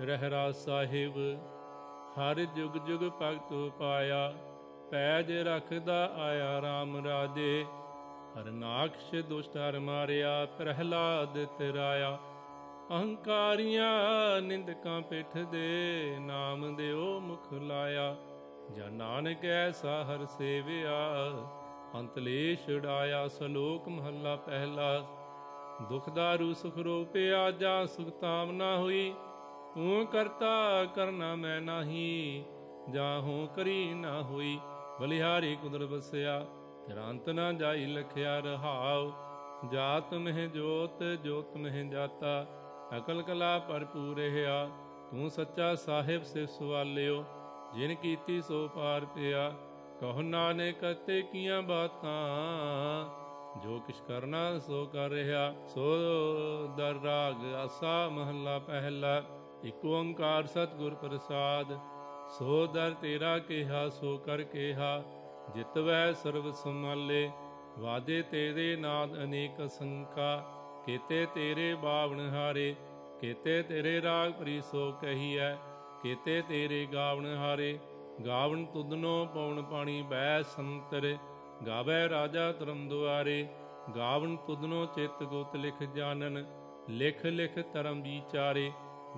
ਰਹਿਰਾ ਸਾਹਿਬ, ਹਰ ਜੁਗ ਜੁਗ ਭਗਤ ਪਾਇਆ, ਪੈਜ ਰੱਖਦਾ ਆਇਆ RAM ਰਾਜੇ। ਹਰਨਾਕਸ਼ ਦੁਸ਼ਟ ਹਰ ਮਾਰਿਆ, ਪ੍ਰਹਿਲਾਦ ਤਰਾਇਆ। ਅਹੰਕਾਰੀਆਂ ਨਿੰਦਕਾਂ ਪਿੱਠ ਦੇ ਨਾਮ ਦਿਓ ਮੁਖ ਲਾਇਆ। ਜਾਂ ਨਾਨਕ ਐਸਾ ਹਰ ਸੇਵਿਆ ਅੰਤਲੇ ਛਡਾਇਆ ਸਲੋਕ ਮਹੱਲਾ ਪਹਿਲਾ। ਦੁਖਦਾਰੂ ਸੁਖ ਰੋਪਿਆ, ਜਾਂ ਸੁਖ ਤਾਮਨਾ ਹੋਈ ਤੂੰ ਕਰਤਾ ਕਰਨਾ ਮੈਂ ਨਹੀਂ ਜਾਂ ਕਰੀ ਨਾ ਹੋਈ। ਬਲਿਹਾਰੀ ਕੁਦਰ ਬਸਿਆ ਤੇਰਾ ਨਾ ਜਾਈ ਲਖਿਆ ਰਹਾਉ। ਜਾਤ ਮਹਿ ਜੋਤ ਜੋਤ ਮਹਿ ਜਾਤਾ, ਅਕਲ ਕਲਾ ਭਰਪੂਰ ਰਹਾ ਤੂੰ ਸੱਚਾ ਸਾਹਿਬ ਸੇ ਸਵਾਲਿਓ, ਜਿਨ ਕੀਤੀ ਸੋ ਪਾਰ ਪਿਆ। ਕਹੋ ਨਾਨਕ ਕਤੇ ਕੀਆਂ ਬਾਤਾਂ? ਜੋ ਕਿਛ ਕਰਨਾ ਸੋ ਕਰ ਰਿਹਾ, ਸੋ ਦਰ ਰਾਗ ਆਸਾ ਮਹੱਲਾ ਪਹਿਲਾ। ਇਕ ਓੰਕਾਰ ਸਤਿਗੁਰ ਪ੍ਰਸਾਦ, ਸੋ ਦਰ ਤੇਰਾ ਕਿਹਾ, ਸੋ ਕਰ ਕਿਹਾ। ਜਿਤਵੈ ਸਰਬ ਸਮਾਲੇ ਵਾਦੇ ਤੇਰੇ ਨਾਦ ਅਨੇਕ ਸੰਕਾ ਕੀਤੇ ਤੇਰੇ ਬਾਵਣ ਹਾਰੇ, ਕੀਤੇ ਤੇਰੇ ਰਾਗ ਪ੍ਰੀ ਸੋ ਕਹੀਐ। ਕੀਤੇ ਤੇਰੇ ਗਾਵਣ ਹਾਰੇ, ਗਾਵਣ ਤੁਧਨੋ ਪਉਣ ਪਾਣੀ ਬੈ ਸੰਤਰ। ਗਾਵੇ ਰਾਜਾ ਧਰਮ ਦੁਆਰੇ, ਗਾਵਣ ਤੁਧਨੋ ਚਿਤ ਗੁਤ ਲਿਖ ਜਾਣਨ। ਲਿਖ ਲਿਖ ਧਰਮ ਵਿਚਾਰੇ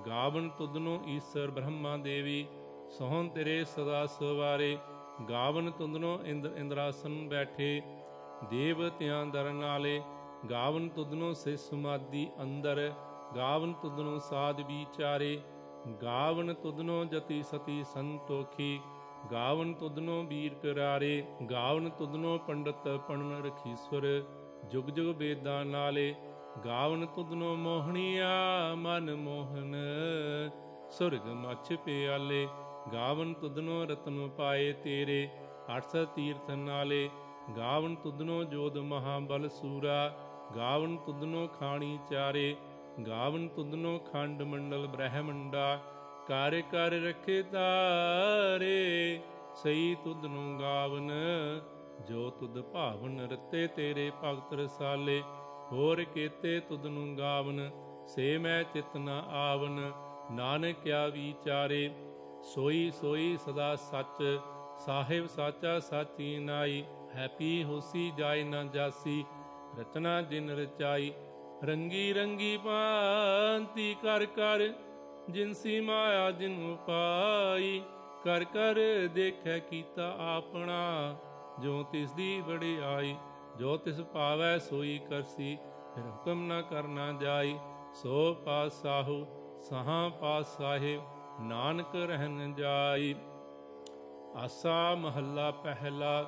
ਗਾਵਨ ਤੁਧਨੋ ਈਸ਼ਰ ਬ੍ਰਹਮਾ ਦੇਵੀ, ਸੋਹਣ ਤੇਰੇ ਸਦਾ ਸਵਾਰੇ। ਗਾਵਨ ਤੁਧਨੋ ਇੰਦਰ ਇੰਦਰਾਸਨ ਬੈਠੇ ਦੇਵਤਿਆਂ ਦਰ ਨਾਲੇ। ਗਾਵਨ ਤੁਧਨੋ ਸੇ ਸਮਾਦੀ ਅੰਦਰ, ਗਾਵਨ ਤੁਧਨੋ ਸਾਧ ਵਿਚਾਰੇ। ਗਾਵਨ ਤੁਧਨੋ ਜਤੀ ਸਤੀ ਸੰਤੋਖੀ, ਗਾਵਨ ਤੁਧਨੋ ਵੀਰ ਕਰਾਰੇ। ਗਾਵਨ ਤੁਧਨੋ ਪੰਡਤ ਪਣਨ ਰਖੀਸਵਰ, ਜੁਗ ਜੁਗ ਬੇਦਾਂ ਨਾਲੇ। ਗਾਵਨ ਤੁਧਨੋ ਮੋਹਣੀਆ, ਮਨ ਮੋਹਨ। ਸੁਰਗ ਮਛ ਪਿਆਲੇ, ਗਾਵਨ ਤੁਧਨੋ ਰਤਨ ਪਾਏ ਤੇਰੇ। 800 ਤੀਰਥ ਨਾਲੇ, ਗਾਵਨ ਤੁਧਨੋ ਜੋਧ ਮਹਾਬਲ ਸੂਰਾ। ਗਾਵਨ ਤੁਧਨੋ ਖਾਣੀ ਚਾਰੇ, ਗਾਵਨ ਤੁਧਨੋ ਖੰਡ ਮੰਡਲ ਬ੍ਰਹਮੰਡਾ। ਕਰ ਕਰ ਰਖੇ ਤਾਰੇ, ਸਈ ਤੁਧਨੋ ਗਾਵਨ। ਜੋ ਤੁਧ ਭਾਵਨ ਰਤੇ ਤੇਰੇ ਭਗਤ ਰਸਾਲੇ। ਹੋਰ ਕੀਤੇ ਨੂੰ ਗਾਵਨ, ਸੇ ਮੈਂ ਚਿਤ ਨ ਆਵਨ। ਨਾਨਕਿਆ ਵਿਚਾਰੇ, ਸੋਈ ਸੋਈ ਸਦਾ ਸੱਚ, ਸਾਹਿਬ ਸਾਚਾ ਸਾਚੀ ਨਾਈ। ਹੈਪੀ ਹੋਸੀ ਜਾਏ ਨਾ ਜਾਸੀ, ਰਚਨਾ ਜਿਨ ਰਚਾਈ। ਰੰਗੀ ਰੰਗੀ ਪਾਂਤੀ ਕਰ ਕਰ ਜਿਨਸੀ ਮਾਇਆ ਜਿਨ ਉਪਾਈ। ਕਰ ਕਰ ਦੇਖੈ ਕੀਤਾ ਆਪਣਾ ਜੋ ਤਿਸ ਦੀ ਵਡਿਆਈ। ਜੋ ਤਿਸ ਪਾਵੈ ਸੋਈ ਕਰਸੀ ਫਿਰ ਹੁਕਮ ਨਾ ਕਰਨਾ ਜਾਈ, ਸੋ ਪਾਸਾਹੂ ਸਹਾ ਪਾਸ ਸਾਹਿਬ ਨਾਨਕ ਰਹਿਨ ਜਾਈ। ਆਸਾ ਮਹੱਲਾ ਪਹਿਲਾ,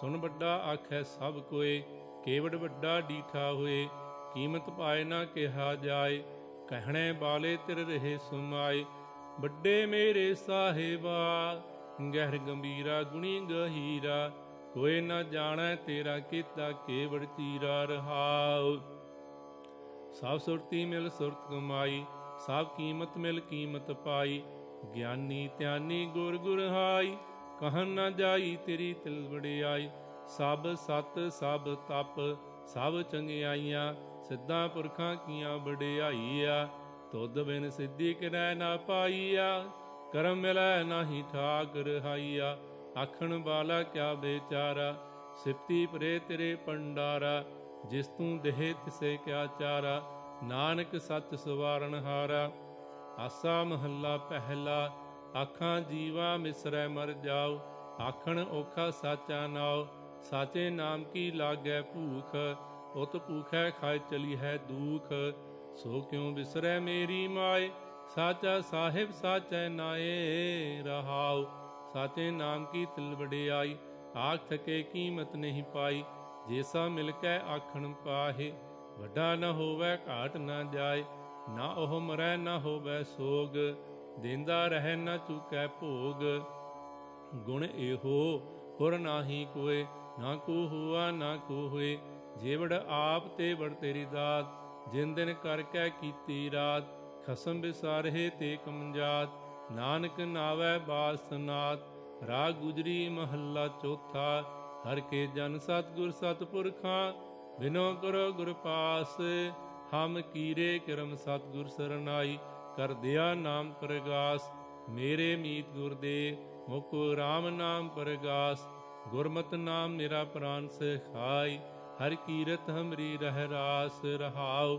ਸੁਣ ਵੱਡਾ ਆਖੈ ਸਭ ਕੋਏ, ਕੇਵੜ ਵੱਡਾ ਡੀਠਾ ਹੋਏ, ਕੀਮਤ ਪਾਏ ਨਾ ਕਿਹਾ ਜਾਏ, ਕਹਿਣੇ ਬਾਲੇ ਤਿਰ ਰਹੇ ਸੁਮਾਏ, ਵੱਡੇ ਮੇਰੇ ਸਾਹਿਬਾ, ਗਹਿਰ ਗੰਭੀਰਾ ਗੁਣੀ ਗਹੀਰਾ ਕੋਈ ਨਾ ਜਾਣੈ ਤੇਰਾ ਕੀਤਾ ਕੇਵੜ ਚੀਰਾ ਰਹਾਉ। ਸਭ ਸੁਰਤੀ ਮਿਲ ਸੁਰਤ ਕਮਾਈ, ਸਭ ਕੀਮਤ ਮਿਲ ਕੀਮਤ ਪਾਈ। ਗਿਆਨੀ ਧਿਆਨੀ ਗੁਰ ਗੁਰ ਹਾਈ, ਕਹਨ ਨਾ ਜਾਈ ਤੇਰੀ ਤਿਲ ਵੜਿਆਈ ਸਭ ਸਤ, ਸਭ ਤਪ, ਸਭ ਚੰਗਿਆਈਆਂ, ਸਿੱਧਾ ਪੁਰਖਾਂ ਕੀਆਂ ਵਡਿਆਈਆ। ਤੁਧ ਬਿਨ ਸਿੱਧੀ ਕਰੈ ਨਾ ਪਾਈਆ, ਕਰਮ ਮਿਲੈ ਨਾਹੀ ਠਾਕ ਰਹਾਈਆ ਆਖਣ ਵਾਲਾ ਕਿਆ ਬੇਚਾਰਾ ਸਿਫਤੀ ਪਰੇ ਤੇਰੇ ਪੰਡਾਰਾ, ਜਿਸ ਤੂੰ ਦੇਹ ਤਿਸੇ ਕਿਆ ਚਾਰਾ? ਨਾਨਕ ਸੱਚ ਸਵਾਰਨ ਹਾਰਾ, ਆਸਾ ਮਹੱਲਾ ਪਹਿਲਾ, ਆਖਾਂ ਜੀਵਾ ਮਿਸਰੈ ਮਰ ਜਾਓ, ਆਖਣ ਔਖਾ ਸਾਚਾ ਨਾਉ, ਸਾਚੇ ਨਾਮ ਕੀ ਲਾਗੈ ਭੂਖ? ਉਤ ਭੂਖੈ ਖਾਇ ਚਲੀ ਹੈ ਦੂਖ, ਸੋ ਕਿਉ ਵਿਸਰੈ ਮੇਰੀ ਮਾਏ? ਸਾਚਾ ਸਾਹਿਬ ਸਾਚੈ ਨਾਏ ਰਹਾਉ। ਸਾਚੇ ਨਾਮ ਕੀ ਤਿਲ ਵਡਿਆਈ? ਆਖ ਥਕੇ ਕੀਮਤ ਨਹੀਂ ਪਾਈ। ਜੇਸਾ ਮਿਲ ਕੇ ਆਖਣ ਪਾਹੇ, ਵੱਡਾ ਨ ਹੋਵੇ, ਘਾਟ ਨ ਜਾਏ। ਨਾ ਉਹ ਮਰੈ, ਨਾ ਹੋਵੇ ਸੋਗ, ਦਿੰਦਾ ਰਹਿ ਨ ਚੁਕੈ ਭੋਗ। ਗੁਣ ਇਹੋ ਹੋਰ ਨਾਹੀ ਕੋਏ, ਨਾ ਕੋ ਹੁਆ, ਨਾ ਕੋ ਹੋਏ। ਜੇਵੜ ਆਪ, ਤੇ ਵੜ ਤੇਰੀ ਦਾਤ। ਜਿਨ ਦਿਨ ਕਰ ਕੈ ਕੀਤੀ ਰਾਤ, ਖਸਮ ਵਿਸਾਰੇ ਤੇ ਕਮਜਾਤ ਨਾਨਕ ਨਾਵੈ ਬਾਸਨਾਤ ਰਾਗ ਗੁਜਰੀ ਮਹੱਲਾ ਚੌਥਾ, ਹਰ ਕੇ ਜਨ ਸਤਗੁਰ ਸਤਪੁਰਖਾਂ, ਬਿਨੋ ਕਰੋ ਗੁਰ ਪਾਸ, ਹਮ ਕੀਰੇ ਕਰਮ ਸਤਗੁਰ ਸਰਨਾਈ, ਕਰ ਦਿਆ ਨਾਮ ਪ੍ਰਗਾਸ, ਮੇਰੇ ਮੀਤ ਗੁਰਦੇਵ ਮੁਖ ਰਾਮ ਨਾਮ ਪ੍ਰਗਾਸ, ਗੁਰਮਤਿ ਨਾਮ ਮੇਰਾ ਪ੍ਰਾਨ ਸਖਾਈ, ਹਰ ਕੀਰਤ ਹਮਰੀ ਰਹਿ ਰਾਸ ਰਹਾਉ,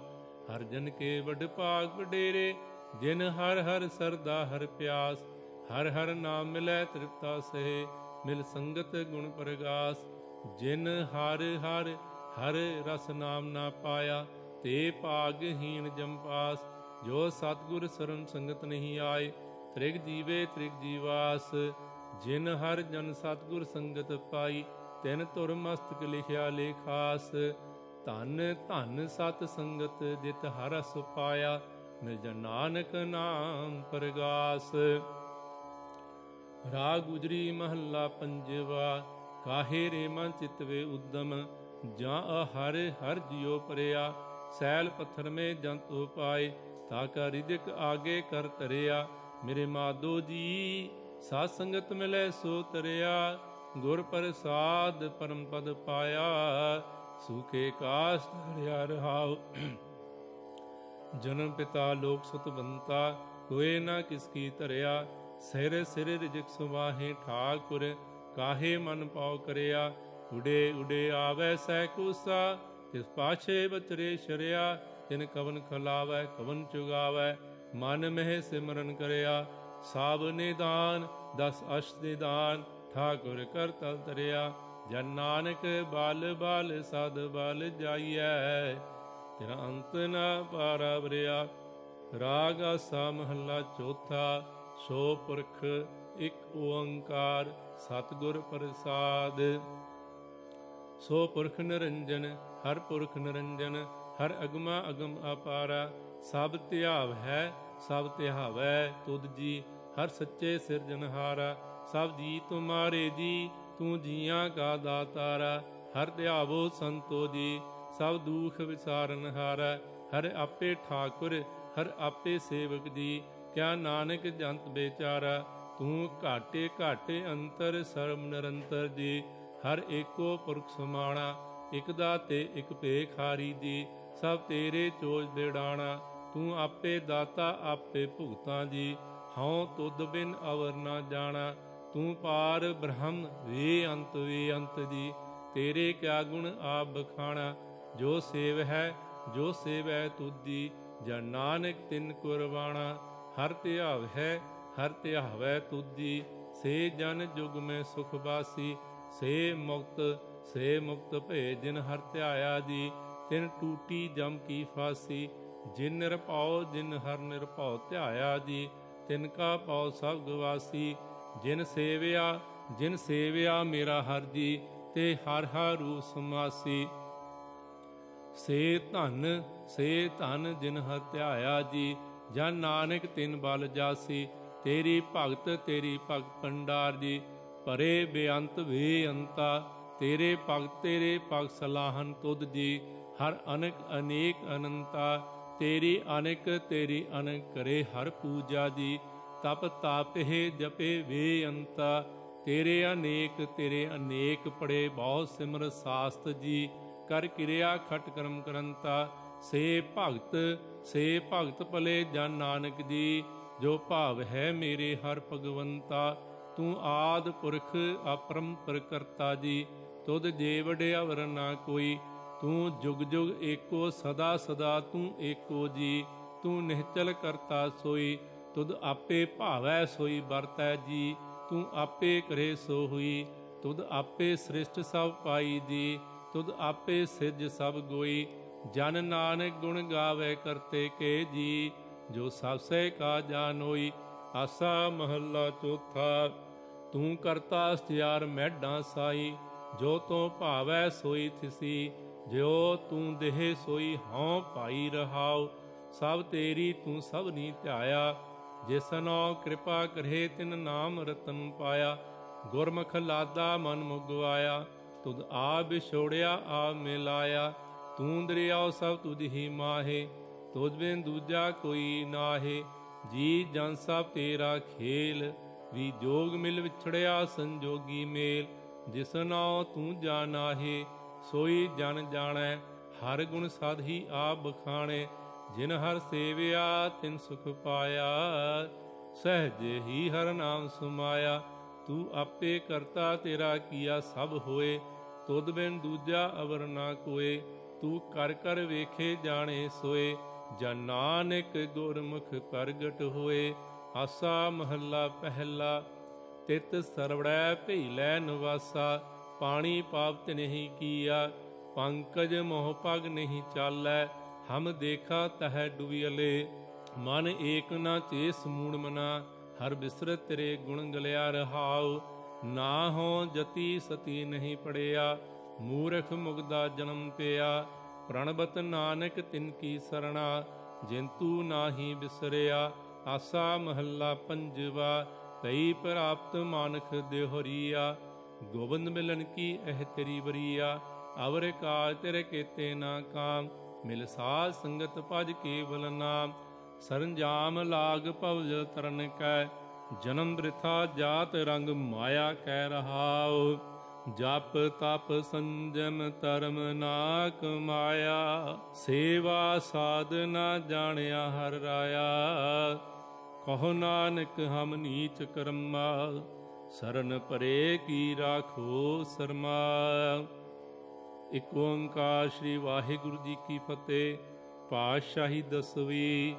ਹਰ ਜਨ ਕੇ ਵਡ ਭਾਗ ਵਡੇਰੇ ਜਿਨ ਹਰ ਹਰ ਸਰਦਾ ਹਰ ਪਿਆਸ, ਹਰ ਹਰ ਨਾਮ ਮਿਲੈ ਤ੍ਰਿਪਤਾ ਸਹਿ, ਮਿਲ ਸੰਗਤ ਗੁਣ ਪ੍ਰਗਾਸ। ਜਿਨ ਹਰ ਹਰ ਹਰ ਰਸ ਨਾਮ ਨਾ ਪਾਇਆ, ਤੇ ਭਾਗਹੀਣ ਜੰਪਾਸ ਜੋ ਸਤਗੁਰ ਸਰਨ ਸੰਗਤ ਨਹੀਂ ਆਏ, ਤ੍ਰਿਗ ਜੀਵੇ ਤ੍ਰਿਗ ਜੀਵਾਸ। ਜਿਨ ਹਰ ਜਨ ਸਤਗੁਰ ਸੰਗਤ ਪਾਈ, ਤਿਨ ਧੁਰ ਮਸਤਕ ਲਿਖਿਆ ਲੇਖਾਸ ਧਨ ਧਨ ਸਤ ਸੰਗਤ ਜਿਤ ਹਰਸ ਪਾਇਆ ਮਿਲ ਨਾਨਕ ਨਾਮ ਪ੍ਰਗਾਸ। ਰਾਗ ਗੁਜਰੀ ਮਹੱਲਾ ਪੰਜਵਾ, ਕਾਹੇ ਰੇ ਮਨ ਚਿਤਵੇ ਉਦਮ, ਜਾਂ ਹਰ ਹਰ ਜਿਉ ਪਰਿਆ, ਸੈਲ ਪੱਥਰ ਮੇ ਜੰਤ ਉਪਾਏ, ਤਾ ਕਾ ਰਿਦਿਕ ਆਗੇ ਕਰ ਤਰਿਆ ਮੇਰੇ ਮਾਦੋ ਜੀ ਸਾਧ ਸੰਗਤ ਮਿਲੇ ਸੋ ਤਰਿਆ, ਗੁਰ ਪ੍ਰਸਾਦ ਪਰਮ ਪਦ ਪਾਇਆ ਸੁਖੇ ਕਾਸ ਧਰਿਆ ਰਹਾਉ। ਜਨਮ ਪਿਤਾ ਲੋਕ ਸੁਤਵੰਤਾ ਕੋਏ ਨਾ ਕਿਸ ਕੀ ਧਰਿਆ। ਸਿਰ ਸਿਰੇ ਰਿਜਕ ਸੁਵਾਹੇ ਠਾਕੁਰ, ਕਾਹੇ ਮਨ ਪਾਉ ਕਰਿਆ। ਉਡੇ ਉਡੇ ਆਵੇ ਸਹਿ ਕੂਸਾ, ਤਿਸ ਪਾਛੇ ਬਚਰੇ ਸ਼ਰਿਆ। ਤਿਨ ਕਵਨ ਖਲਾਵੇ, ਕਵਨ ਚੁਗਾਵੇ, ਮਨ ਮਹਿ ਸਿਮਰਨ ਕਰਿਆ। ਸਾਬ ਨਿਦਾਨ, ਦਸ ਅਸ਼ ਨਿਦਾਨ, ਠਾਕੁਰ ਕਰ ਤਲ ਤਰਿਆ ਜਨ ਨਾਨਕ ਬਾਲ ਬਾਲ, ਸਦ ਬਲ ਜਾਈਐ। ਤੇਰਾ ਅੰਤ ਨਾ ਪਾਰਵਰਿਆ ਰਾਗ ਆਸਾ ਮਹੱਲਾ ਚੌਥਾ, ਸੋ ਪੁਰਖ ਇੱਕ ਓੰਕਾਰ ਸਤਿਗੁਰ ਪ੍ਰਸਾਦ। ਸੋ ਪੁਰਖ ਨਿਰੰਜਨ, ਹਰ ਪੁਰਖ ਨਿਰੰਜਨ, ਹਰ ਅਗਮਾ ਅਗਮ ਅਪਾਰਾ। ਸਭ ਧਿਆਵ ਹੈ, ਸਭ ਧਿਆਵੈ ਤੁਧ ਜੀ, ਹਰ ਸੱਚੇ ਸਿਰਜਨਹਾਰਾ ਸਭ ਜੀ ਤੁਮਾਰੇ ਜੀ, ਤੂੰ ਜੀਆਂ ਕਾ ਦਾਤਾਰਾ। ਹਰ ਧਿਆਵੋ ਸੰਤੋ ਜੀ ਸਭ ਦੁਖ ਵਿਸਾਰਨ ਹਾਰਾ, ਹਰ ਆਪੇ ਠਾਕੁਰ, ਹਰ ਆਪੇ ਸੇਵਕ ਜੀ ਕਿਆ ਨਾਨਕ ਜੰਤ ਬੇਚਾਰਾ ਤੂੰ ਘਾਟੇ ਘਾਟੇ ਅੰਤਰ, ਸਰਬ ਨਿਰੰਤਰ ਜੀ। ਹਰ ਏਕੋ ਪੁਰਖ ਸਮਾਣਾ, ਇਕ ਤੇ ਇਕ ਭੇਖਾਰੀ ਜੀ। ਸਭ ਤੇਰੇ ਚੋਜ ਦੇੜਾਣਾ ਤੂੰ ਆਪੇ ਦਾਤਾ, ਆਪੇ ਭੁਗਤਾ ਜੀ। ਹਉ ਤੁਧ ਬਿਨ ਅਵਰ ਨਾ ਜਾਣਾ, ਤੂੰ ਪਾਰ ਬ੍ਰਹਮ ਵੇ ਅੰਤ ਵੇ ਅੰਤ ਜੀ। ਤੇਰੇ ਕਿਆ ਗੁਣ ਆਪ ਬਖਾਣਾ ਜੋ ਸੇਵ ਹੈ, ਜੋ ਸੇਵੈ ਤੁਧੀ ਜਾਂ ਨਾਨਕ ਤਿਨ ਕੁਰਬਾਣਾ। ਹਰ ਧਿਆਵ ਹੈ, ਹਰ ਧਿਆਵੈ ਤੁਧੀ, ਸੇ ਜਨ ਜੁਗ ਮੈਂ ਸੁਖ ਬਾਸੀ। ਸੇ ਮੁਕਤ ਸੇ ਮੁਕਤ ਭੇ ਜਿਨ ਹਰ ਧਿਆਇਆ ਜੀ ਤਿਨ ਟੂਟੀ ਜਮ ਕੀ ਫਾਸੀ। ਜਿਨ ਨਿਰਭਉ, ਜਿਨ ਹਰ ਨਿਰਭਉ ਧਿਆਇਆ ਜੀ ਤਿਨ ਕਾ ਪਉ ਸਭ ਗਵਾਸੀ। ਜਿਨ ਸੇਵਿਆ ਜਿਨ ਸੇਵਿਆ ਮੇਰਾ ਹਰ ਜੀ ਤੇ ਹਰ ਹਰ ਰੂ ਸਮਾਸੀ ਸੇ ਧਨ ਸੇ ਧਨ ਜਿਨ ਹਰ ਧਿਆਇਆ ਜੀ, ਜਨ ਨਾਨਕ ਤਿਨ ਬਲ ਜਾਸੀ, ਤੇਰੀ ਭਗਤ ਤੇਰੀ ਭਗਤ ਪੰਡਾਰ ਜੀ ਪਰੇ ਬੇਅੰਤ ਵੇਅੰਤਾ ਤੇਰੇ ਭਗਤ ਤੇਰੇ ਭਗਤ ਸਲਾਹਨ ਤੁਧ ਜੀ, ਹਰ ਅਨਕ, ਅਨੇਕ ਅਨੰਤਾ, ਤੇਰੀ ਅਨਕ ਤੇਰੀ ਅਨਕ ਕਰੇ ਹਰ ਪੂਜਾ ਜੀ, ਤਪ ਤਾਪਹਿ ਜਪੇ ਵੇਅੰਤਾ ਤੇਰੇ ਅਨੇਕ ਤੇਰੇ ਅਨੇਕ ਪੜੇ ਬਹੁ ਸਿਮਰ ਸਾਸਤ ਜੀ ਕਰ ਕਿਰਿਆ ਖਟ ਕਰਮ ਕਰੰਤਾ। ਸੇ ਭਗਤ ਸੇ ਭਗਤ ਭਲੇ ਜਨ ਨਾਨਕ ਜੀ, ਜੋ ਭਾਵ ਹੈ ਮੇਰੇ ਹਰ ਭਗਵੰਤਾ। ਤੂੰ ਆਦ ਪੁਰਖ ਅਪਰੰਪਰ ਕਰਤਾ ਜੀ, ਤੁਧ ਜੇ ਵਡਿਆ ਨਾ ਕੋਈ। ਤੂੰ ਜੁਗ ਜੁਗ ਏਕੋ, ਸਦਾ ਸਦਾ ਤੂੰ ਏਕੋ ਜੀ। ਤੂੰ ਨਿਹਚਲ ਕਰਤਾ ਸੋਈ, ਤੁਧ ਆਪੇ ਭਾਵੈ ਸੋਈ ਵਰਤੈ ਜੀ। ਤੂੰ ਆਪੇ ਕਰੇ ਸੋ ਹੋਈ, ਤੁਧ ਆਪੇ ਸ੍ਰਿਸ਼ਟ ਸਭ ਪਾਈ ਜੀ। ਤੁਧ ਆਪੇ ਸਿਜ ਸਭ ਗੋਈ, ਜਨ ਨਾਨਕ ਗੁਣ ਗਾਵੇ ਕਰਤੇ ਕੇ ਜੀ। ਜੋ ਸਭ ਸੇ ਕਾ ਜਾਨੋਈ ਆਸਾ ਮਹੱਲਾ ਚੌਥਾ। ਤੂੰ ਕਰਤਾ ਸਤਿਆਰ ਮੈਡਾਂ ਸਾਈ, ਜੋ ਤੂੰ ਭਾਵੈ ਸੋਈ ਥਿਸੀ। ਜਿਉ ਤੂੰ ਦੇਹ ਸੋਈ, ਹਉ ਭਾਈ ਰਹਾਉ। ਸਭ ਤੇਰੀ ਤੂੰ ਸਭ ਨੀ ਧਿਆਇਆ। ਜਿਸਨੋ ਕਿਰਪਾ ਕਰੇ, ਤਿਨ ਨਾਮ ਰਤਨ ਪਾਇਆ। ਗੁਰਮੁਖ ਲਾਦਾ ਮਨ ਮੁਗਵਾਇਆ। ਤੁਧ ਆ ਵਿਛੋੜਿਆ ਆ ਮਿਲਾਇਆ। ਤੂੰ ਦਰਿਆਉ ਸਭ ਤੁਝ ਹੀ ਮਾਹੇ ਤੁਝ ਬਿਨ ਦੂਜਾ ਕੋਈ ਨਾਹੇ। ਜੀ ਜਨ ਸਭ ਤੇਰਾ ਖੇਲ, ਵੀ ਜੋਗ ਮਿਲ ਵਿਛੜਿਆ ਸੰਜੋਗੀ ਮੇਲ। ਜਿਸਨੋ ਤੂੰ ਜਾਣਾਹੇ, ਸੋਈ ਜਨ ਜਾਣੈ। ਹਰ ਗੁਣ ਸਾਧ ਹੀ ਆਪ ਬਖਾਣੇ, ਜਿਨ ਹਰ ਸੇਵਿਆ ਤਿਨ ਸੁਖ ਪਾਇਆ। ਸਹਿਜ ਹੀ ਹਰ ਨਾਮ ਸੁਮਾਇਆ। ਤੂੰ ਆਪੇ ਕਰਤਾ ਤੇਰਾ ਕੀਆ ਸਭ ਹੋਏ, ਤੁਧ ਬਿਨ ਦੂਜਾ ਅਵਰ ਨਾ ਕੋਏ, ਤੂੰ ਕਰ ਕਰ ਵੇਖੇ ਜਾਣੇ ਸੋਏ ਜਨ ਨਾਨਕ ਗੁਰਮੁਖ ਪ੍ਰਗਟ ਹੋਏ, ਆਸਾ ਮਹੱਲਾ ਪਹਿਲਾ, ਤਿਤ ਸਰਵੜੈ ਭਈ ਲੈ ਨਿਵਾਸਾ, ਪਾਣੀ ਪਾਪ ਨਹੀਂ ਕੀਆ, ਪੰਕਜ ਮੋਹ ਪਗ ਨਹੀਂ ਚਾਲੈ, ਹਮ ਦੇਖਾ ਤਹ ਡੁਬਿਲੇ ਮਨ ਏਕ ਨਾ ਚੇਸ ਮੂੜ ਮਨਾ ਹਰ ਬਿਸਰਤ ਤੇਰੇ ਗੁਣ ਗਲਿਆ ਰਹਾਉ। ਨਾ ਹੋ ਜਤੀ ਸਤੀ ਨਹੀਂ ਪੜਿਆ। ਮੂਰਖ ਮੁਗਦਾ ਜਨਮ ਪਿਆ। ਪ੍ਰਣਬਤ ਨਾਨਕ ਤਿਨ ਕੀ ਸਰਣਾ। ਜਿੰਤੂ ਨਾਹੀ ਬਿਸਰਿਆ। ਆਸਾ ਮਹੱਲਾ ਪੰਜਵਾ। ਤਈ ਪ੍ਰਾਪਤ ਮਾਨਖ ਦੇਹਰੀਆ। ਗੋਬਿੰਦ ਮਿਲਨ ਕੀ ਇਹ ਤੇਰੀ ਬਰੀਆ ਅਵਰ ਕਾਜ ਤੇਰੇ ਕੀਤੇ ਨਾ ਕਾਮ। ਮਿਲ ਸਾਧ ਸੰਗਤ ਭਜ ਕੇਵਲ ਨਾਮ। ਸਰੰਜਾਮ ਲਾਗ ਭਵਜ ਤਰਨ ਕੈ, ਜਨਮ ਬ੍ਰਿਥਾ ਜਾਤ ਰੰਗ ਮਾਇਆ ਕਹਿ ਰਹਾਉ। ਜਪ ਤਪ ਸੰਜਮ ਧਰਮ ਨਾ ਕਮਾਇਆ ਸੇਵਾ ਸਾਧਨਾ ਜਾਣਿਆ ਹਰ ਰਾਇਆ। ਕਹੋ ਨਾਨਕ ਹਮ ਨੀਚ ਕਰਮਾ, ਸਰਨ ਪਰੇ ਕੀ ਰਾਖੋ ਸਰਮਾ। ਇਕ ਓੰਕਾਰ ਸ੍ਰੀ ਵਾਹਿਗੁਰੂ ਜੀ ਕੀ ਫਤਿਹ, ਪਾਤਸ਼ਾਹੀ ਦਸਵੀ।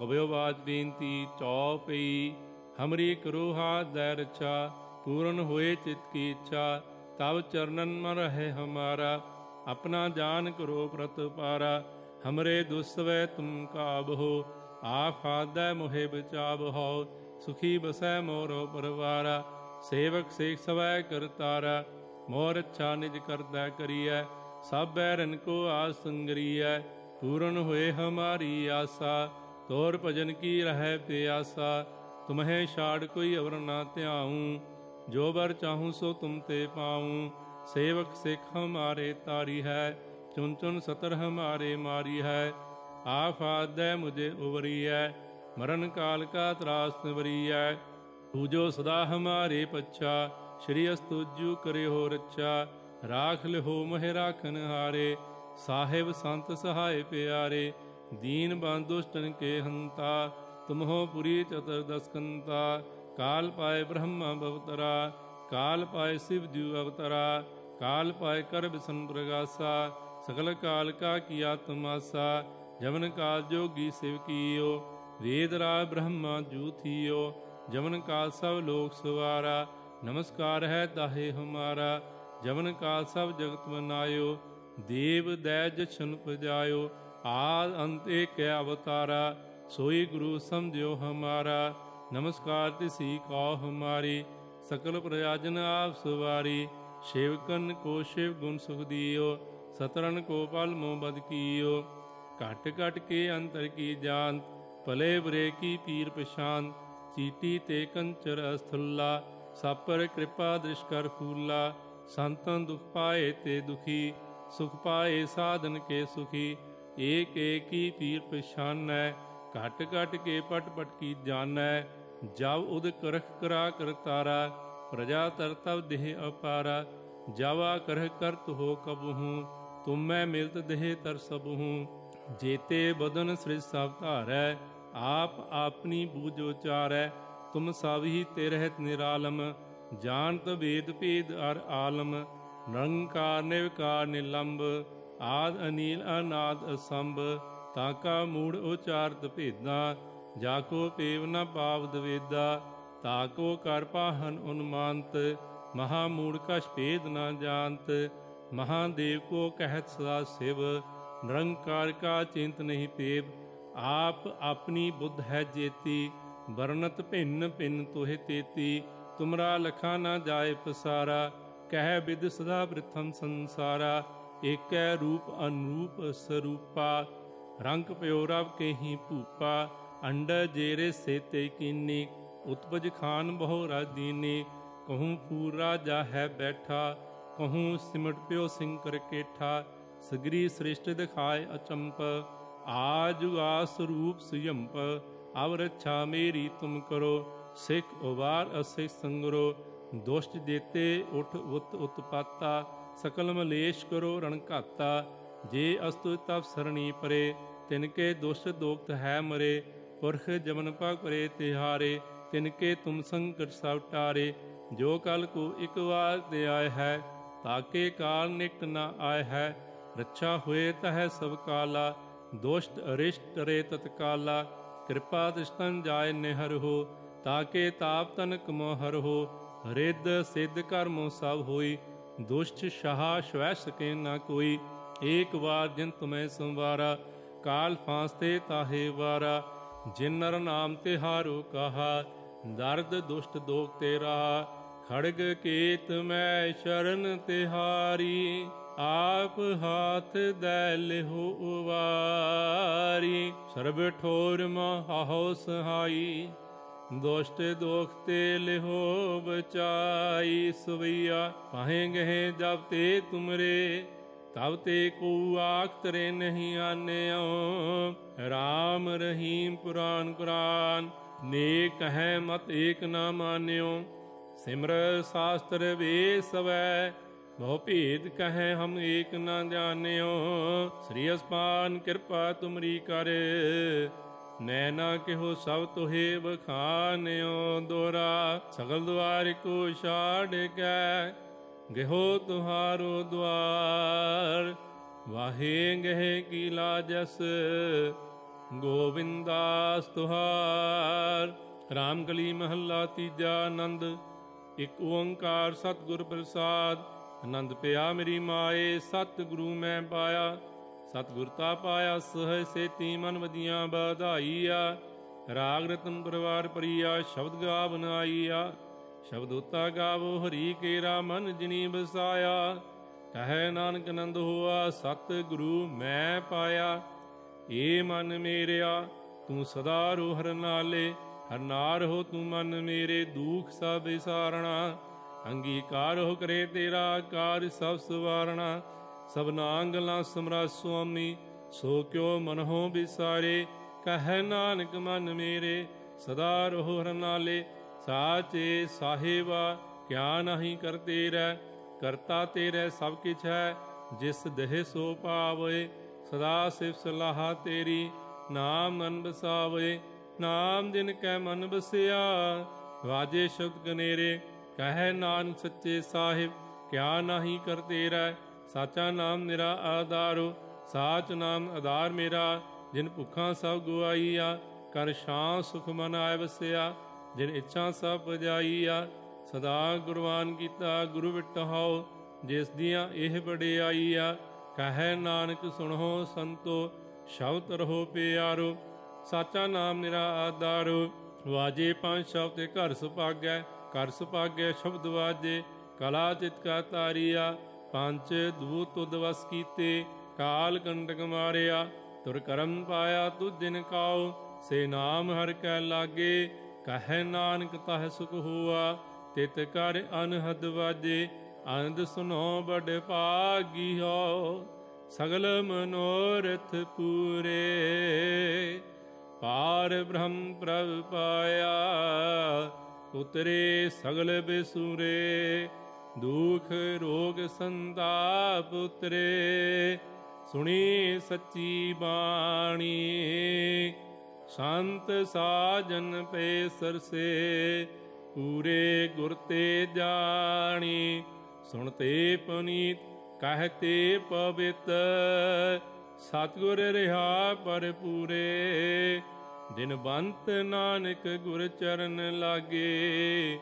ਕਵਿਓ ਬਾਤ ਬੇਨਤੀ ਚੌਪਈ ਹਮਰੀ ਕਰੋ ਹਾਥ ਦੈ ਰਛਾ, ਪੂਰਨ ਹੋਏ ਚਿਤ ਕੀ ਇੱਛਾ ਤਬ ਚਰਨਨ ਮਨ ਰਹੇ ਹਮਾਰਾ, ਆਪਣਾ ਜਾਨ ਕਰੋ ਪ੍ਰਤਪਾਰਾ ਹਮਰੇ ਦੁਸਵੈ ਤੁਮ ਕਾਬਹੋ ਆਪ ਹਾਦੈ ਮੋਹਿ ਬਚਾਵਹੋ ਸੁਖੀ ਬਸੈ ਮੋਰੋ ਪਰਵਾਰਾ, ਸੇਵਕ ਸੇਖ ਸਵੈ ਕਰਤਾਰਾ ਮੋਰ ਅੱਛਾ ਨਿਜ ਕਰਦਾ ਕਰੀਐ, ਸਭ ਬੈਰਨ ਕੋ ਆਸ ਸੰਗਰੀਐ, ਪੂਰਨ ਹੋਏ ਹਮਾਰੀ ਆਸਾ ਤੋਰ ਭਜਨ ਕੀ ਰਹਿ ਪਿਆਸਾ ਤੁਮਹਿ ਛਾੜ ਕੋਈ ਅਵਰ ਨਾ ਧਿਆਉ। ਜੋ ਬਰ ਚਾਹੂੰ ਸੋ ਤੁਮ ਤੇ ਪਾਉ। ਸੇਵਕ ਸਿੱਖ ਹਮਾਰੇ ਤਾਰੀ ਹੈ ਚੁਨ ਚੁਨ ਸਤਰ ਹਮਾਰੇ ਮਾਰੀ ਹੈ। ਆਫਾਦੈ ਮੁਝੇ ਉਵਰੀਐ ਮਰਨ ਕਾਲ ਕਾ ਤਰਾਸ ਨਿਵਰੀਐ ਹੈ। ਤੂਜੋ ਸਦਾ ਹਮਾਰੇ ਪੱਛਾ, ਸ਼੍ਰੀ ਅਸਤੁਜੂ ਕਰੇ ਹੋ ਰੱਛਾ। ਰਾਖ ਲਿਹੋ ਮਹਿ ਰਾਖਨ ਹਾਰੇ, ਸਾਹਿਬ ਸੰਤ ਸਹਾਇ ਪਿਆਰੇ। ਦੀਨ ਬੰਦੁਸ਼ਟਨ ਕੇ ਹੰਤਾ, ਤੁਮਹੋ ਪੁਰੀ ਚਤਰ ਦਸਕੰਤਾ, ਕਾਲ ਪਾਏ ਬ੍ਰਹਮਾ ਬਵਤਰਾ, ਕਾਲ ਪਾਏ ਸਿਵ ਜੂ ਅਵਤਰਾ, ਕਾਲ ਪਾਏ ਕਰ ਬਿਸਨ ਪ੍ਰਗਾਸਾ, ਸਗਲ ਕਾਲ ਕਾ ਕੀਆ ਤਮਾਸਾ ਜਮਨ ਕਾਲ ਜੋਗੀ ਸਿਵ ਕੀਓ, ਵੇਦ ਰਾ ਬ੍ਰਹਮਾ ਜੂ ਥੀਓ ਜਮਨ ਕਾਲ ਸਭ ਲੋਕ ਸਵਾਰਾ, ਨਮਸਕਾਰ ਹੈ ਤਾਹੇ ਹਮਾਰਾ ਜਮਨ ਕਾਲ ਸਭ ਜਗਤ ਬਨਾਇਓ ਦੇਵ ਦੈ ਜਛਨ ਆਦ ਅੰਤ ਏਕ ਅਵਤਾਰਾ, ਸੋਈ ਗੁਰੂ ਸਮਝਿਓ ਹਮਾਰਾ। ਨਮਸਕਾਰ ਤਿਸੀ ਕਉ ਹਮਾਰੀ ਸਕਲ ਪ੍ਰਯਾਜਨ ਆਪ ਸਵਾਰੀ। ਸੇਵਕਨ ਕੋ ਸ਼ਿਵ ਗੁਣ ਸੁਖ ਦਿਓ ਸਤਰਨ ਕੋ ਪਲ ਮੋ ਬਦ ਕੀਓ। ਘਟ ਘਟ ਕੇ ਅੰਤਰ ਕੀ ਜਾਨ ਭਲੇ ਬਰੇ ਕੀ ਪੀਰ ਪਛਾਨ ਚੀਟੀ ਤੇ ਕੰਚਰ ਅਸਥੁੱਲਾ, ਸਾਪਰ ਕਿਰਪਾ ਦ੍ਰਿਸ਼ ਕਰ ਫੂਲਾ। ਸੰਤਨ ਦੁਖ ਪਾਏ ਤੇ ਦੁਖੀ, ਸੁਖ ਪਾਏ ਸਾਧਨ ਕੇ ਸੁਖੀ। ਏਕ ਏਕੀ ਤੀਰ ਪਛਾਨੈ, ਘਟ ਘਟ ਕੇ ਪਟ ਪਟ ਕੀ ਜਾਣੈ, ਜਬ ਉਦ ਕਰਖ ਕਰਾ ਕਰਤਾਰਾ ਪ੍ਰਜਾ ਤਰਤਵ ਦੇਹ ਅਪਾਰਾ, ਜਾਵਾ ਕਰਹ ਕਰਤ ਹੋ ਕਬਹੂ, ਤੁਮ ਮੈਂ ਮਿਲਤ ਦੇਹ ਤਰ ਸਬਹੂ ਜੇਤੇ ਬਦਨ ਸ੍ਰਿਜ ਸਭ ਧਾਰੈ, ਆਪ ਆਪਣੀ ਬੂਝ ਉਚਾਰੈ, ਤੁਮ ਸਭ ਹੀ ਤੇ ਰਹਿਤ ਨਿਰਾਲਮ, ਜਾਣਤ ਵੇਦ ਭੇਦ ਅਰ ਆਲਮ, ਨਿਰੰਕਾਰ ਨਿਵਕਾਰ ਨਿਲੰਬ ਆਦ ਅਨੀਲ ਅਨਾਦ ਅਸੰਭ ਤਾਕਾ ਮੂੜ ਉਚਾਰਤ ਭੇਦਾਂ, ਜਾ ਕੋ ਪੇਵ ਨ ਪਾਵ ਦਵੇਦਾ, ਤਾ ਕੋ ਕਰ ਪਾਹਨ ਉਨਮਾਨਤ, ਮਹਾ ਮੂੜ ਕਛ ਭੇਦ ਨ ਜਾਣਤ ਮਹਾਦੇਵ ਕੋ ਕਹਿਤ ਸਦਾ ਸਿਵ, ਨਿਰੰਕਾਰ ਕਾ ਚਿੰਤ ਨਹੀਂ ਪੇਵ, ਆਪ ਆਪਣੀ ਬੁੱਧ ਹੈ ਜੇਤੀ ਵਰਨਤ ਭਿੰਨ ਭਿੰਨ ਤੋਹਿ ਤੇਤੀ, ਤੁਮਰਾ ਲਖਾ ਨਾ ਜਾਏ ਪਸਾਰਾ, ਕਹਿ ਬਿਦ ਸਦਾ ਪ੍ਰਥਮ ਸੰਸਾਰਾ ਏਕੈ ਰੂਪ ਅਨੂਪ ਸਰੂਪਾ, ਰੰਗ ਪਿਓ ਰਵ ਕੇਹੀ ਭੂਪਾ, ਅੰਡ ਜੇਰੇ ਸੇਤੇ ਕੀਨੀ, ਉਤਪਜ ਖਾਨ ਬਹੁ ਰਾਦੀਨੀ ਕਹੂੰ ਫੂਰ ਰਾਜਾ ਹੈ ਬੈਠਾ, ਕਹੂੰ ਸਿਮਟ ਪਿਓ ਸਿੰਘ ਕਰ ਕੇਠਾ, ਸਗਰੀ ਸ੍ਰਿਸ਼ਟ ਦਿਖਾਏ ਅਚੰਪ ਆਜੁਗਾ ਸਰੂਪ ਸੁਯੰਪ, ਅਵ ਰੱਛਾ ਮੇਰੀ ਤੁਮ ਕਰੋ, ਸਿੱਖ ਉਵਾਰ ਅਸਿਖ ਸੰਗਰੋ, ਦੁਸ਼ਟ ਦੇਤੇ ਉਠ ਉਤ ਉਤਪਾਤਾ ਸਕਲ ਮਲੇਸ਼ ਕਰੋ ਰਣਘਾਤਾ ਜੇ ਅਸਤੁ ਤਪ ਸਰਣੀ ਪਰੇ ਤਿਨਕੇ ਦੁਸ਼ਟ ਦੋਖਤ ਹੈ ਮਰੇ, ਪੁਰਖ ਜਮਨ ਪਗ ਪਰੇ ਤਿਹਾਰੇ ਤਿਨਕੇ ਤੁਮ ਸੰਕਟ ਸਭ ਟਾਰੇ, ਜੋ ਕਲ ਕੋ ਇਕ ਵਾਰ ਦੇ ਆਏ ਹੈ ਤਾਕੇ ਕਾਲ ਨਿਕਟ ਨਾ ਆਏ ਹੈ, ਰੱਛਾ ਹੋਏ ਤਹ ਸਭ ਕਾਲਾ, ਦੋਸ਼ਟ ਅਰਿਸ਼ਟ ਤਰੇ ਤਤਕਾਲਾ ਕਿਰਪਾ ਤਿਸ਼ਤਨ ਜਾਏ ਨਿਹਰ ਹੋ ਤਾਕੇ ਤਾਪ ਤਨਕ ਮੋਹਰ ਹੋ, ਰਿੱਧ ਸਿੱਧ ਕਰਮੋ ਸਭ ਹੋਈ ਦੁਸ਼ਟ ਸਹਾ ਸ਼ਵੈ ਸਕੇ ਨਾ ਕੋਈ। ਏਕ ਵਾਰ ਜਿਨ ਤੁਮੈ ਸੰਵਾਰਾ, ਕਾਲ ਫਾਂਸਤੇ ਤਾਹੇ ਵਾਰਾ। ਜਿਨ ਨਰ ਨਾਮ ਤੇ ਹਾਰੋ ਕਹਾ, ਦਰਦ ਦੁਸ਼ਟ ਦੋਖ ਤੇਰਾ ਖੜਗ ਕੇਤ ਮੈਂ ਸ਼ਰਨ ਤਿਹਾਰੀ ਆਪ ਹਾਥ ਦੈ ਲਿਹੋ ਉਵਾਰੀ ਸਰਬ ਠੋਰ ਮਹਾਉ ਸਹਾਈ। ਦੋਸ਼ਟ ਦੋਖ ਤੇ ਲਿਹੋ ਬਚਾਈ ਸਵਈਆ। ਪਾਹੇ ਗਹਿ ਜਬ ਤੇ ਤੁਮਰੇ, ਤਬ ਤੇ ਕੋ ਆਖ ਤਰੇ ਨਹੀਂ ਆਨਿਓ। RAM ਰਹੀਮ ਪੁਰਾਨ ਕੁਰਾਨ, ਨੇਕ ਹੈ ਮਤ ਏਕ ਨਾ ਮਾਨਿਓ। ਸਿਮਰ ਸਾਸਤਰ ਵੇ ਸਵੈ, ਬਹੁ ਭੇਦ ਕਹੈ ਹਮ ਏਕ ਨਾ ਜਾਣਿਓ। ਸ੍ਰੀ ਅਸਪਾਨ ਕਿਰਪਾ ਤੁਮਰੀ ਕਰ ਨੈਣਾ ਕਿਹੋ ਸਭ ਤੋਹੇ ਬਖਾਨਿਓ ਦੋਰਾ, ਸਗਲ ਦੁਆਰ ਕੋ ਛਾੜ ਕੇ, ਗਹਿਓ ਤੁਹਾਰੋ ਦਵਾਰ ਵਾਹੇ ਗਹਿ ਕੀ ਲਾਜਸ, ਗੋਵਿੰਦਾਸ ਤੁਹਾਰ। ਰਾਮ ਗਲੀ ਮਹੱਲਾ ਤੀਜਾ ਆਨੰਦ, ਇਕ ਓੰਕਾਰ ਸਤਿਗੁਰ ਪ੍ਰਸਾਦ। ਆਨੰਦ ਪਿਆ ਮੇਰੀ ਮਾਏ, ਸਤਿਗੁਰੂ ਮੈਂ ਪਾਇਆ। ਸਤਿਗੁਰ ਤਾ ਪਾਇਆ ਸਹਿ ਸੇਤੀ ਮਨ ਵਦੀਆਂ ਵਧਾਈਆ, ਰਾਗ ਰਤਨ ਪਰਵਾਰ ਪਰੀਆ, ਸ਼ਬਦ ਗਾ ਬਨਾਈਆ ਸ਼ਬਦ ਉਤਾ ਗਾਵੋ, ਹਰੀ ਕੇਰਾ ਮਨ ਜਿਨੀ ਬਸਾਇਆ ਕਹੈ ਨਾਨਕ ਨੰਦ ਹੋਆ ਸਤ ਗੁਰੂ ਮੈਂ ਪਾਇਆ। ਏ ਮਨ ਮੇਰਿਆ, ਤੂੰ ਸਦਾ ਰੋ ਹਰ ਨਾਲੇ। ਹਰ ਹੋ ਤੂੰ ਮਨ ਮੇਰੇ, ਦੁਖ ਸਭ ਵਿਸਾਰਣਾ। ਅੰਗੀਕਾਰ ਹੋ ਕਰੇ ਤੇਰਾ ਕਾਰ ਸਭ ਸਵਾਰਣਾ। ਸਭਨਾ ਗੱਲਾਂ ਸਮਰਾ ਸੁਆਮੀ, ਸੋ ਕਿਉ ਮਨਹੁ ਵਿਸਾਰੇ, ਕਹੈ ਨਾਨਕ ਮਨ ਮੇਰੇ, ਸਦਾ ਰਹੋ ਹਰ ਨਾਲੇ ਸਾਚੇ ਸਾਹਿਬਾ, ਕਿਆ ਨਹੀਂ ਕਰਤੇ ਰਹਿ, ਕਰਤਾ ਤੇਰੇ ਸਭ ਕਿਛ ਹੈ, ਜਿਸ ਦੇਹ ਸੋ ਪਾਵੇ, ਸਦਾ ਸਿਵ ਸਲਾਹ ਤੇਰੀ, ਨਾਮ ਮਨ ਬਸਾਵੇ, ਨਾਮ ਜਿਨ ਕੈ ਮਨ ਬਸਿਆ ਵਾਜੇ ਸ਼ਬਦ ਕਨੇਰੇ, ਕਹੈ ਨਾਨਕ ਸੱਚੇ ਸਾਹਿਬ, ਕਿਆ ਨਹੀਂ ਕਰਤੇ ਰਹਿ ਸਾਚਾ ਨਾਮ ਮੇਰਾ ਆਧਾਰੋ, ਸਾਚ ਨਾਮ ਆਧਾਰ ਮੇਰਾ, ਜਿਨ ਭੁੱਖਾਂ ਸਭ ਗੁਆਈਆ, ਕਰ ਸ਼ਾਂ ਸੁਖ ਮਨ ਆਇ ਵਸਿਆ, ਜਿਨ ਇੱਛਾ ਸਭ ਪਜਾਈਆ, ਸਦਾ ਗੁਰਵਾਨ ਕੀਤਾ ਗੁਰੂ ਵਿਟਹਾਉ, ਜਿਸ ਦੀਆਂ ਇਹ ਬੜਿਆਈਆ ਕਹੈ ਨਾਨਕ ਸੁਣੋ ਸੰਤੋ, ਸ਼ਬਦ ਰਹੋ ਪਿਆਰੋ, ਸਾਚਾ ਨਾਮ ਮੇਰਾ ਆਧਾਰੋ, ਵਾਜੇ ਪੰਜ ਸ਼ਬਦ ਤੇ ਘਰ ਸੁਭਾਗੈ ਘਰ ਸੁਭਾਗੈ ਸ਼ਬਦ ਵਾਜੇ, ਕਲਾ ਚਿਤ ਕਾ ਤਾਰੀਆ ਪੰਜ ਦੂਤ ਤੁਧ ਵਸ ਕੀਤੇ, ਕਾਲ ਕੰਟਕ ਮਾਰਿਆ, ਤੁਰ ਕਰਮ ਪਾਇਆ ਤੁਧ ਦਿਨ ਕਾਉ, ਸੇ ਨਾਮ ਹਰ ਕੈ ਲਾਗੇ, ਕਹੈ ਨਾਨਕ ਤਹ ਸੁਖ ਹੋਆ, ਤਿਤ ਕਰ ਅਨਹਦ ਵਾਜੇ, ਆਨੰਦ ਸੁਨੋ ਬੜ ਭਾਗੀ ਹੋ, ਸਗਲ ਮਨੋਰਥ ਪੂਰੇ। ਪਾਰ ਬ੍ਰਹਮ ਪ੍ਰਭ ਪਾਇਆ, ਉਤਰੇ ਸਗਲ ਬਿਸੂਰੇ ਦੁਖ ਰੋਗ ਸੰਤਾਪ ਉਤਰੇ, ਸੁਣੀ ਸੱਚੀ ਬਾਣੀ। ਸੰਤ ਸਾਜਨ ਪੇ ਸਰਸੇ, ਪੂਰੇ ਗੁਰ ਤੇ ਜਾਣੀ। ਸੁਣਤੇ ਪਨੀਤ, ਕਹਤੇ ਪਵਿੱਤ, ਸਤਗੁਰ ਰਿਹਾ ਪਰ ਪੂਰੇ ਦਿਨ ਬੰਤ ਨਾਨਕ ਗੁਰ ਚਰਨ ਲਾਗੇ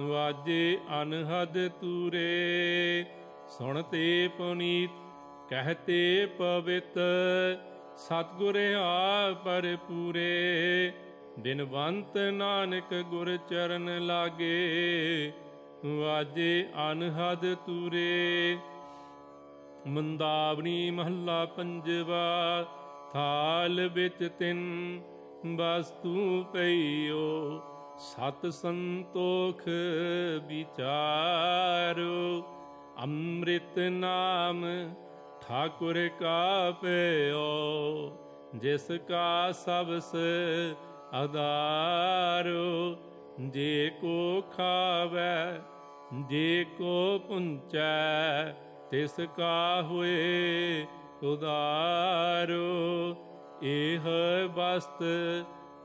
ਵਾਜੇ ਅਨਹਦ ਤੂਰੇ, ਸੁਣਤੇ ਪੁਨੀਤ, ਕਹਤੇ ਪਵਿੱਤ, ਸਤਗੁਰ ਆ ਪਰ ਪੂਰੇ ਦਿਨ ਨਾਨਕ ਗੁਰ ਚਰਨ ਲਾਗੇ, ਵਾਜੇ ਅਨਹਦ ਤੂਰੇ। ਮੰਦਾਵਣੀ ਮਹੱਲਾ ਪੰਜਵਾ, ਥਾਲ ਵਿੱਚ ਤਿੰਨ ਬਸ ਵਸਤੂ ਪਈਓ। ਸਤ ਸੰਤੋਖ ਵਿਚਾਰੋ, ਅੰਮ੍ਰਿਤ ਨਾਮ ਠਾਕੁਰ ਕਾ ਪਿਓ ਜਿਸ ਕਾ ਸਬਸ ਆਧਾਰੋ ਜੇ ਕੋ ਖਾਵੇ, ਜੇ ਕੋ ਪੁੰਚੈ, ਤਿਸ ਕਾ ਹੋਏ ਉਦਾਰੋ ਏਹ ਬਸਤ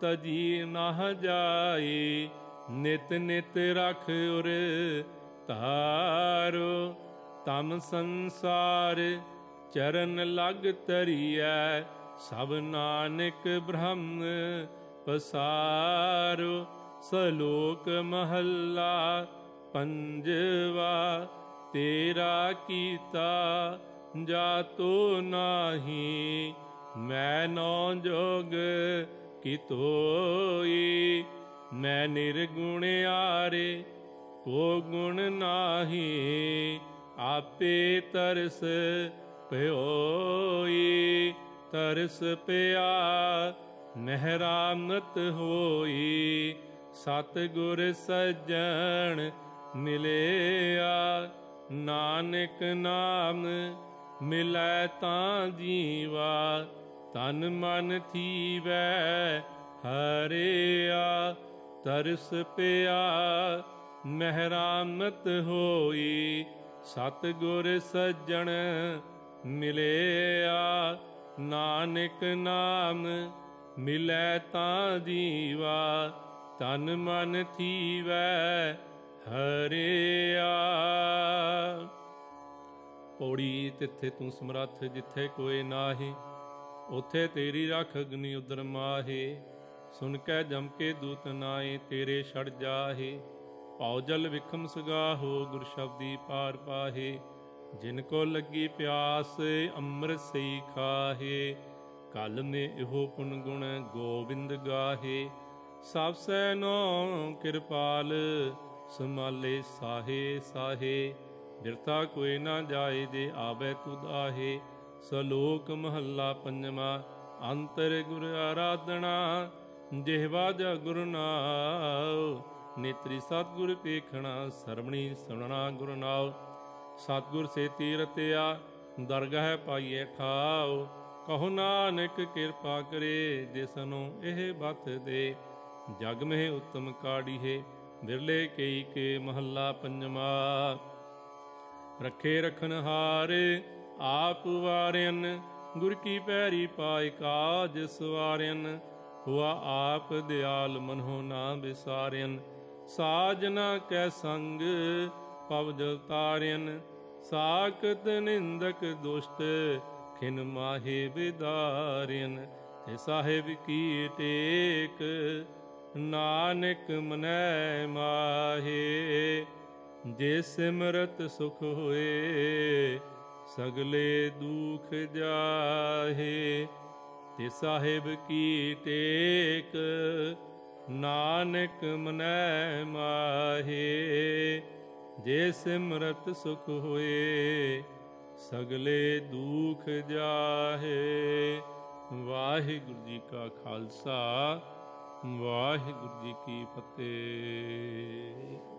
ਤਜੀ ਨਾ ਜਾਈ ਨਿਤ ਨਿਤ ਰਖ ਉਰ ਧਾਰੋ। ਤਮ ਸੰਸਾਰ ਚਰਨ ਲਗ ਤਰੀਐ ਸਭ ਨਾਨਕ ਬ੍ਰਹਮ ਪਸਾਰੋ। ਸਲੋਕ ਮਹੱਲਾ ਪੰਜਵਾ, ਤੇਰਾ ਕੀਤਾ ਜਾਤੋ ਨਾਹੀ, ਮੈਂ ਨੌ ਜੋਗ ਕਿਤੋਈ ਮੈਂ ਨਿਰਗੁਣ ਆਰੇ, ਕੋ ਗੁਣ ਨਾਹੀ, ਆਪੇ ਤਰਸ ਭਇਓਈ ਤਰਸ ਪਿਆ, ਮਹਿਰਾਮਤ ਹੋਈ ਸਤ ਗੁਰ ਸੱਜਣ ਮਿਲਿਆ। ਨਾਨਕ ਨਾਮ ਮਿਲੈ ਤਾਂ ਜੀਵਾ ਤਨ ਮਨ ਥੀਵੈ, ਹਰਿਆ, ਤਰਸ ਪਿਆ। ਮਹਿਰਾਮਤ ਹੋਈ ਸਤ ਗੁਰ ਸੱਜਣ ਮਿਲਿਆ। ਨਾਨਕ ਨਾਮ ਮਿਲੈ ਤਾਂ ਜੀਵਾ ਤਨ ਮਨ ਥੀਵੈ, ਹਰਿਆ। ਪੌੜੀ ਤਿੱਥੇ ਤੂੰ ਸਮਰੱਥ ਜਿੱਥੇ ਕੋਈ ਨਾਹੀ ਉਥੇ ਤੇਰੀ ਰੱਖ ਅਗਨੀ ਉਦਰ ਮਾਹੇ, ਸੁਨ ਕੇ ਜਮ ਕੇ ਦੂਤ ਨਾਏ ਤੇਰੇ ਛੜ ਜਾਹੇ। ਪਾਉ ਜਲ ਵਿਖਮ ਸਗਾਹੋ ਗੁਰ ਸ਼ਬਦੀ ਪਾਰ ਪਾਹੇ। ਜਿਨ ਕੋ ਲੱਗੀ ਪਿਆਸ, ਅੰਮ੍ਰਿਤ ਸਈ ਖਾਹੇ। ਕਲ ਨੇ ਇਹੋ ਪੁਨ ਗੁਣ ਗੋਬਿੰਦ ਗਾਹੇ। ਸਭ ਸੈ ਨੋ ਕਿਰਪਾਲ, ਸਮਾਲੇ ਸਾਹੇ ਸਾਹੇ। ਬਿਰਤਾ ਕੋਈ ਨਾ ਜਾਏ ਦੇ ਆਵੇ ਤੁਧ ਆਹੇ ਸਲੋਕ ਮਹੱਲਾ ਪੰਜਵਾ, ਅੰਤਰ ਗੁਰ ਆਰਾਧਨਾ, ਜਿਹਵਾ ਜਾ ਗੁਰ ਨਾਉ। ਨੇਤਰੀ ਸਤਗੁਰ ਪੇਖਣਾ ਸਰਵਣੀ ਸੁਣਨਾ ਗੁਰ ਨਾਉ। ਸਤਗੁਰ ਸੇ ਤੀਰਤਿਆ ਦਰਗਾਹ ਪਾਈਏ ਠਾਉ ਕਹੋ ਨਾਨਕ ਕਿਰਪਾ ਕਰੇ, ਜਿਸਨੂੰ ਇਹ ਬਤ ਦੇ। ਜਗ ਮਹਿ ਉਤਮ ਕਾੜੀਏ ਬਿਰਲੇ ਕਈ ਕੇ ਮਹੱਲਾ ਪੰਜਵਾ। ਰੱਖੇ ਰਖਨ ਹਾਰੇ ਆਪ ਵਾਰਿਆਨ ਗੁਰ ਕੀ ਪੈਰੀ ਪਾਇ ਕਾਜ ਸਵਾਰਿਆਨ ਹੁਆ ਆਪ ਦਿਆਲ ਮਨੋ ਨਾ ਵਿਸਾਰਿਆਨ ਸਾਜਨਾ ਕੈ ਸੰਗ ਪਵਜਲ ਤਾਰਿਆਨ ਸਾਖਤ ਨਿੰਦਕ ਦੁਸ਼ਟ, ਖਿਨ ਮਾਹੇ ਵਿਦਾਰਿਆਨ ਤੇ ਸਾਹਿਬ ਕੀ ਟੇਕ, ਨਾਨਕ ਮਨੈ ਮਾਹੇ। ਜੇ ਸਿਮਰਤ ਸੁਖ ਹੋਏ ਸਗਲੇ ਦੁਖ ਜਾਹੇ, ਤੇ ਸਾਹਿਬ ਕੀ ਟੇਕ? ਨਾਨਕ ਮਨੈ ਮਾਹੇ, ਜੇ ਸਿਮਰਤ ਸੁਖ ਹੋਏ, ਸਗਲੇ ਦੁਖ ਜਾਹੇ। ਵਾਹਿਗੁਰੂ ਜੀ ਕਾ ਖਾਲਸਾ, ਵਾਹਿਗੁਰੂ ਜੀ ਕੀ ਫਤਿਹ।